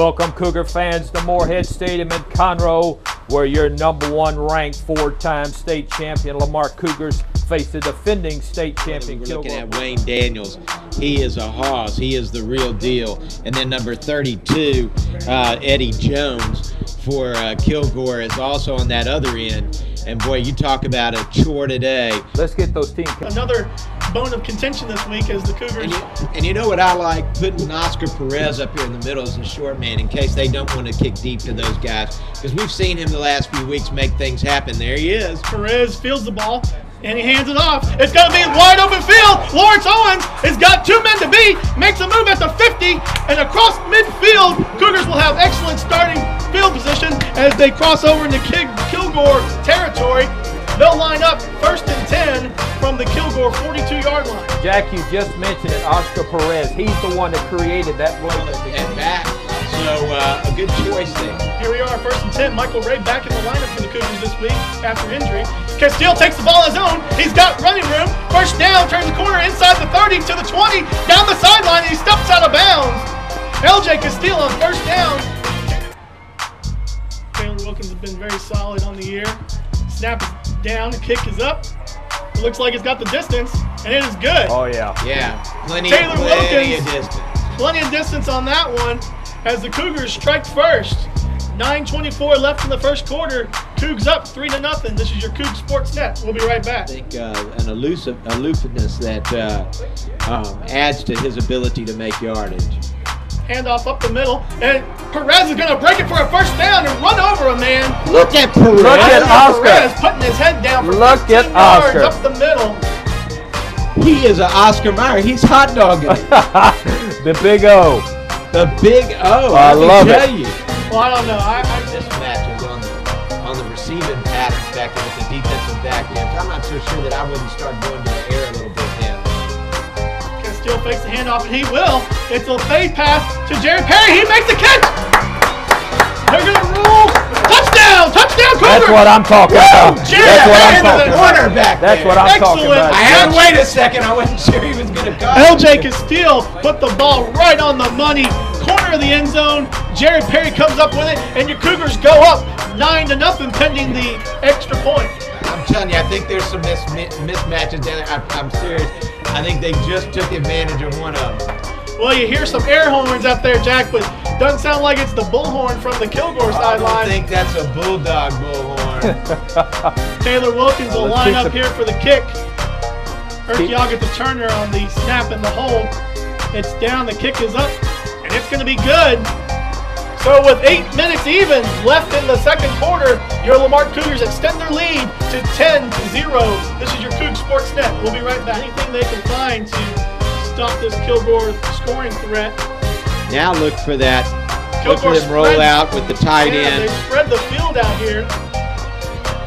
Welcome, Cougar fans, to Moorhead Stadium in Conroe, where your number one ranked four time state champion La Marque Cougars face the defending state champion We're Kilgore. looking at Wayne Daniels. He is a hoss. He is the real deal. And then number 32, uh, Eddie Jones for uh, Kilgore is also on that other end. And boy, you talk about a chore today. Let's get those team. Another bone of contention this week as the Cougars. And you, and you know what I like? Putting Oscar Perez up here in the middle as a short man in case they don't want to kick deep to those guys. Because we've seen him the last few weeks make things happen. There he is. Perez fields the ball and he hands it off. It's going to be wide open field. Lawrence Owens has got two men to beat, makes a move at the 50, and across midfield, Cougars will have excellent starting field position as they cross over into Kil- Kilgore territory. They'll line up first and 10 from the Kilgore 42 yard line. Jack, you just mentioned it, Oscar Perez. He's the one that created that play. And back. So uh, a good choice there. Here we are, first and 10. Michael Ray back in the lineup for the Cougars this week after injury. Castile takes the ball his own. He's got running room. First down, turns the corner inside the 30 to the 20, down the sideline, and he steps out of bounds. LJ Castile on first down. Taylor Wilkins has been very solid on the year. Snap is down, the kick is up. It looks like it's got the distance, and it is good. Oh, yeah. Yeah, plenty, Taylor plenty Wilkins. of distance. Plenty of distance on that one as the Cougars strike first. 9.24 left in the first quarter. Cougs up 3 to nothing. This is your Coug Sports Net. We'll be right back. I think uh, an elusive aloofness that uh, um, adds to his ability to make yardage. Handoff up the middle. And Perez is going to break it for a first down and run over a man. Look at Perez. Look at Oscar. Oscar. Perez putting his head down for Look 15 at yards Oscar. up the middle. He is an Oscar Mayer. He's hot dogging. the big O. the big O. I let me love tell it. You. Well, I don't know. I, I, This match is on the on the receiving patterns back there with the defensive back end. I'm not so sure that I wouldn't start going to the air a little bit then. still fakes the handoff, and he will. It's a fade pass to Jared Perry. He makes the catch. They're going to rule. Touchdown! Touchdown, Cougars! That's what I'm talking about. Jared That's what I'm Perry talking to the about. corner back That's there. what I'm talking Excellent. about. I had to wait a second. I wasn't sure he was going to go. LJ Castile put the ball right on the money. Corner of the end zone. Jared Perry comes up with it, and your Cougars go up nine to nothing, pending the extra point. I'm telling you, I think there's some mis- mismatches down there. I, I'm serious. I think they just took advantage of one of them. Well, you hear some air horns out there, Jack, but doesn't sound like it's the bullhorn from the Kilgore sideline. I don't think that's a bulldog bullhorn. Taylor Wilkins will line up here for the kick. Urquiaga to Turner on the snap and the hold. It's down, the kick is up, and it's going to be good. So with eight minutes even left in the second quarter, your La Marque Cougars extend their lead to 10 to 0. This is your Coug Sports Net. We'll be right back. Anything they can find to stop this Kilgore scoring threat. now look for that. Look for Kilgore them roll out with the tight yeah, end. They spread the field out here.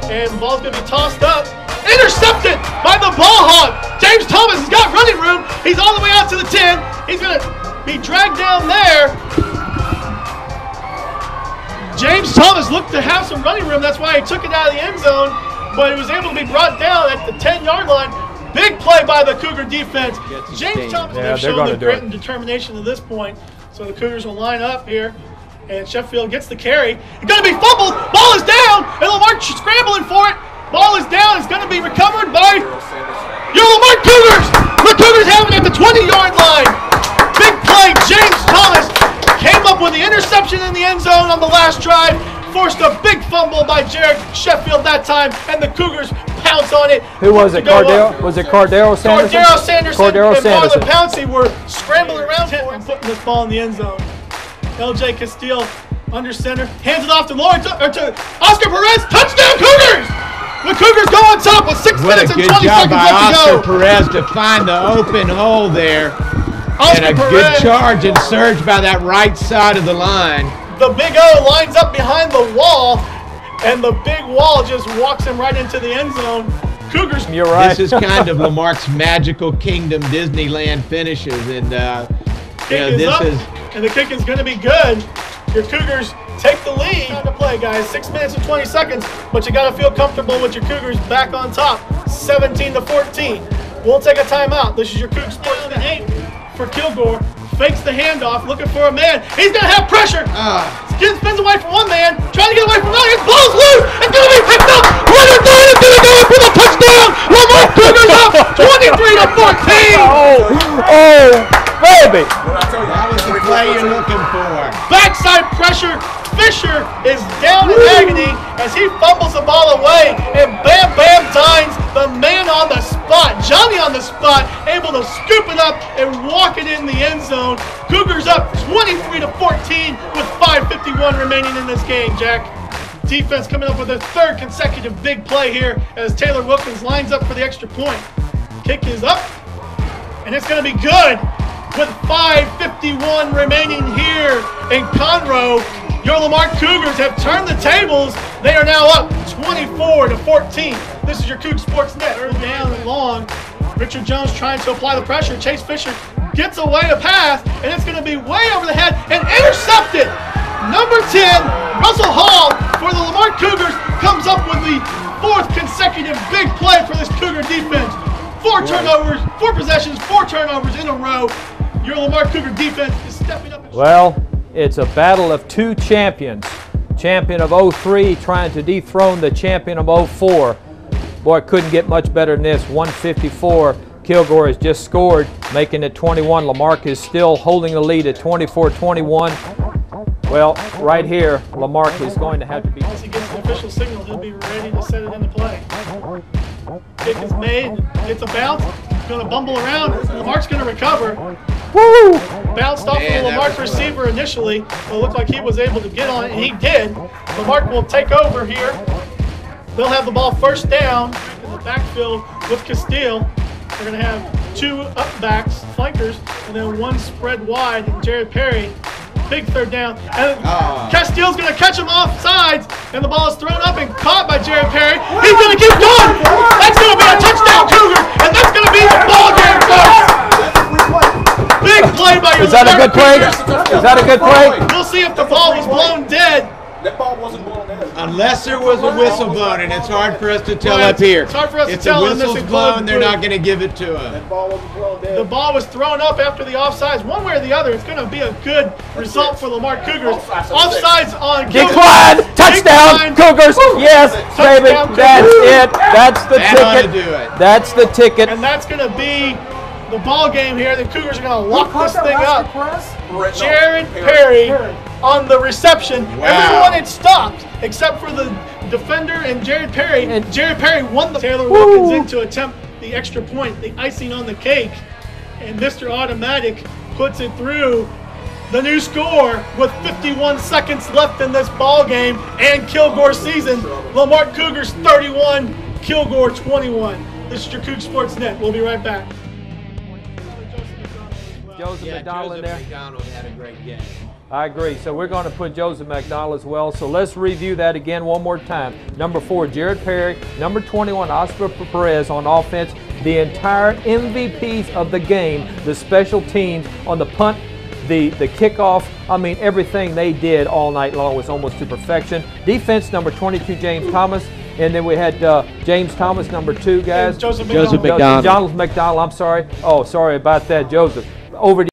And the ball's going to be tossed up. Intercepted by the ball hawk. James Thomas has got running room. He's all the way out to the 10. He's going to be dragged down there. James Thomas looked to have some running room. That's why he took it out of the end zone. But he was able to be brought down at the 10 yard line. Big play by the Cougar defense. James. Thomas Yeah, they've shown gonna the grit it. and determination to this point. So the Cougars will line up here. And Sheffield gets the carry. It's going to be fumbled. Ball is down. And La Marque scrambling for it. Ball is down. It's going to be recovered by your La Marque Cougars. The Cougars have it at the 20 yard line. Big play. James Thomas came up with the interception in the end zone on the last drive. Forced a big fumble by Jared Sheffield that time. And the Cougars pounce on it. Who was it? To go Cordero? up. Was it Cordero Sanderson? Cordero Sanderson Cordero and Sanderson. Marlon Pouncey were scrambling around for him, putting this ball in the end zone. LJ Castile under center, hands it off to Lawrence or to Oscar Perez. Touchdown Cougars! The Cougars go on top with six What minutes and 20 seconds left Oscar to go. Oscar Perez to find the open hole there. Oscar and a Perez, good charge and surge by that right side of the line. The Big O lines up behind the wall, and the big wall just walks him right into the end zone. Cougars You're right. This is kind of La Marque's magical kingdom Disneyland finishes, and uh, you know is this up, is and the kick is going to be good. Your Cougars take the lead. Time to play, guys. Six minutes and 20 seconds, but you got to feel comfortable with your Cougars back on top, 17 to 14. We'll take a timeout. This is your Coug Sports Net. eight for Kilgore, fakes the handoff, looking for a man. He's gonna have pressure. Ah. Spins, spins away from one man, trying to get away from another. It blows loose. It's gonna be picked up. Leonard Byrne is gonna go in for the touchdown. La Marque Cougars up 23 to 14. Oh, oh, baby. That was the play you're looking for. Backside pressure. Fisher is down in agony as he fumbles the ball away, and Bam Bam Dines, the man on the spot, Johnny on the spot, able to scoop it up and walk it in the end zone. Cougars up 23 to 14 with 5:51 remaining in this game. Jack, defense coming up with their third consecutive big play here as Taylor Wilkins lines up for the extra point. Kick is up, and it's going to be good with 5.51 remaining here in Conroe. Your La Marque Cougars have turned the tables. They are now up 24 to 14. This is your Coug Sports Net. Third down and long. Richard Jones trying to apply the pressure. Chase Fisher gets away a pass, and it's going to be way over the head and intercepted. Number 10, Russell Hall for the La Marque Cougars comes up with the fourth consecutive big play for this Cougar defense. Four turnovers, four possessions, four turnovers in a row. Your La Marque Cougar defense is stepping up. Well, it's a battle of two champions. Champion of 03 trying to dethrone the champion of 04. Boy, couldn't get much better than this. 154. Kilgore has just scored, making it 21. La Marque is still holding the lead at 24 21. Well, right here, La Marque is going to have to be. Once he gets the official signal, he'll be ready to set it into play. Kick is made, gets a bounce, going to bumble around. La Marque's going to recover. Woo! Bounced off Man, of the La Marque receiver initially. It looked like he was able to get on it, and he did. La Marque will take over here. They'll have the ball first down in the backfield with Castile. They're going to have two up backs, flankers, and then one spread wide, and Jared Perry. Big third down. And Ah. Castile's going to catch him off sides, and the ball is thrown up and caught by Jared Perry. He's going to keep going. That's Is that a good play? Is that a good play? We'll see if the ball was blown dead. That ball wasn't blown in. Unless there was a whistle blown, and it's hard for us to tell up here. It's hard for us to tell. if the in this whistle's blown, they're not going to give it to him. That ball wasn't blown in. The ball was thrown up after the offsides. One way or the other, it's going to be a good result for La Marque Cougars. Offsides on Cougars. Decline! Touchdown! Decline. Cougars! Yes, baby! Touchdown, That's it! That's the That ticket! it. That's the ticket! And that's going to be the ball game here. The Cougars are going to lock this thing up. Brett, no, Jared Perry on the reception. Wow. Everyone had stopped except for the defender and Jared Perry. And- Jared Perry won the Taylor Woo. Wilkins in to attempt the extra point, the icing on the cake. And Mr. Automatic puts it through. The new score with 51 seconds left in this ball game and Kilgore season. La Marque Cougars 31, Kilgore 21. This is your Coug Sports Net. We'll be right back. Joseph Yeah, McDonald in there. McDonald had a great game. I agree. So we're going to put Joseph McDonald as well. So let's review that again one more time. Number four, Jared Perry. Number 21, Oscar Perez on offense. The entire MVPs of the game, the special teams on the punt, the, the kickoff. I mean, everything they did all night long was almost to perfection. Defense, number 22, James Thomas. And then we had uh, James Thomas, number two, guys. Joseph Joseph McDonald. McDonald. Jonathan McDonald, I'm sorry. Oh, sorry about that, Joseph. Over